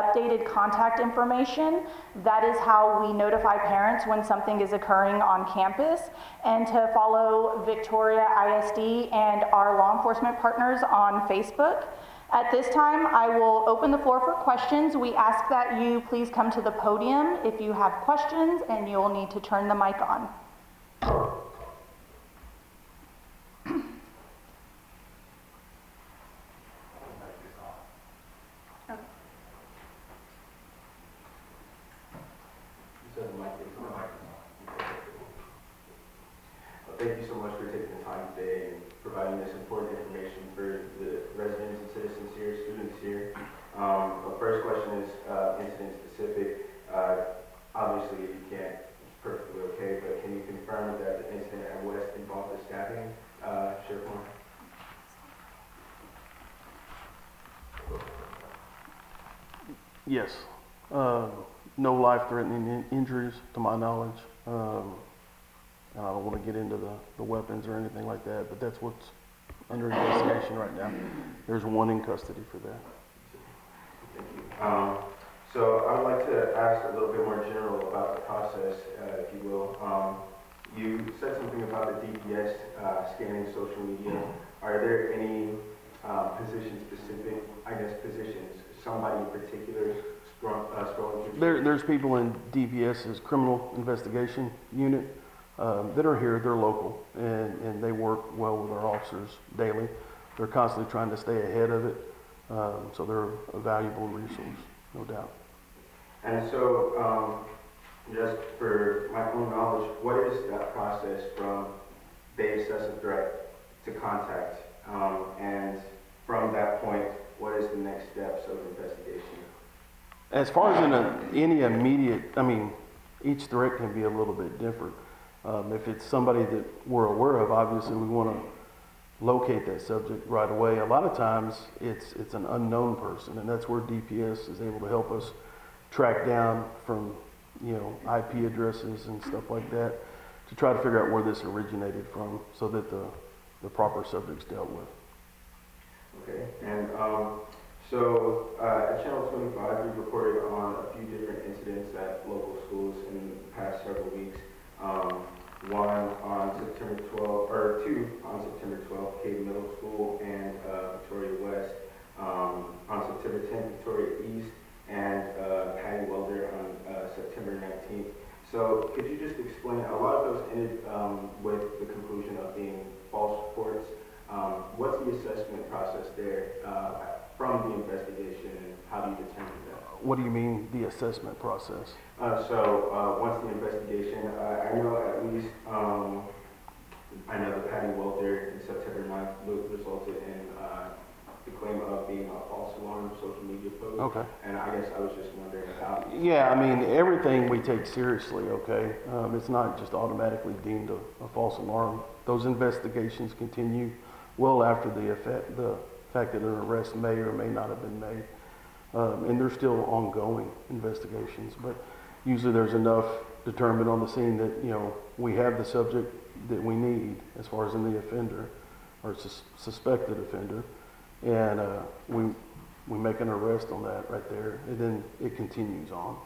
updated contact information. That is how we notify parents when something is occurring on campus, and to follow Victoria ISD and our law enforcement partners on Facebook. At this time, I will open the floor for questions. We ask that you please come to the podium if you have questions, and you'll need to turn the mic on. You said the mic is on. Well, Thank you so much for taking the time today and providing this important information for the residents and citizens here, students here. Um, The first question is uh, incident specific. Uh, Obviously, if you can't, it's perfectly okay, but can you confirm that the incident at West involved the stabbing, uh, Sheriff? Yes. Um, No life-threatening in- injuries, to my knowledge. Um, I don't want to get into the, the weapons or anything like that, but that's what's under investigation right now. There's one in custody for that. Thank you. Um, So I would like to ask a little bit more general about the process, uh, if you will. Um, You said something about the DPS uh, scanning social media. Are there any um, position-specific, I guess, positions, somebody in particular uh, scrolling through? There, there's people in DPS's criminal investigation unit um, that are here, they're local, and, and they work well with our officers daily. They're constantly trying to stay ahead of it, um, so they're a valuable resource, no doubt. And so, um, just for my own knowledge, what is that process from they assess a threat to contact? Um, And from that point, what is the next steps of investigation? As far as in a, any immediate, I mean, each threat can be a little bit different. Um, if it's somebody that we're aware of, obviously we want to locate that subject right away. A lot of times it's, it's an unknown person, and that's where DPS is able to help us track down from, you know, IP addresses and stuff like that to try to figure out where this originated from so that the, the proper subject's dealt with. Okay, and um, so uh, at Channel 25, we reported on a few different incidents at local schools in the past several weeks. Um, One on September 12, or two on September 12, Cade Middle School and uh, Victoria West. Um, On September 10th, Victoria East and uh, Patti Welder on uh, September 19th. So could you just explain, a lot of those ended um, with the conclusion of being false reports. Um, What's the assessment process there uh, from the investigation, and how do you determine? What do you mean, the assessment process? Uh, So, uh, once the investigation, I I know at least, um, I know that Patti Welder in September 9th resulted in uh, the claim of being a false alarm social media post. Okay. And I guess I was just wondering about. Yeah, I mean, everything we take seriously, okay? Um, it's not just automatically deemed a, a false alarm. Those investigations continue well after the effect, the fact that an arrest may or may not have been made. Um, and they're still ongoing investigations, but usually there's enough determined on the scene that, you know, we have the subject that we need as far as in the offender or sus- suspected offender. And, uh, we, we make an arrest on that right there, and then it continues on.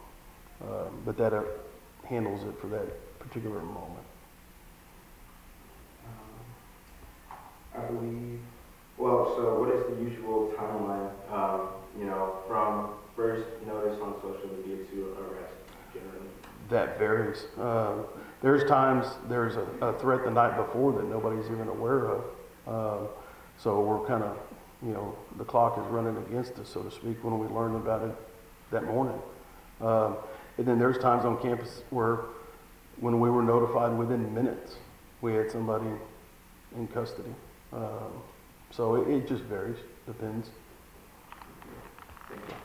Um, But that uh, handles it for that particular moment. um, I believe, well, so what is the usual timeline, um, you know, from first notice on social media to arrest generally? That varies. Um, There's times, there's a, a threat the night before that nobody's even aware of. Um, So we're kind of, you know, the clock is running against us, so to speak, when we learn about it that morning. Um, And then there's times on campus where, when we were notified within minutes, we had somebody in custody. Um, So it, it just varies, depends. Thank you.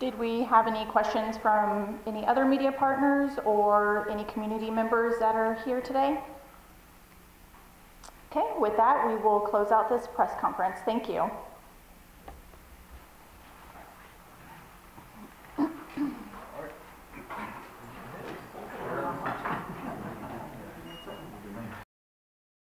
Did we have any questions from any other media partners or any community members that are here today? Okay, with that, we will close out this press conference. Thank you.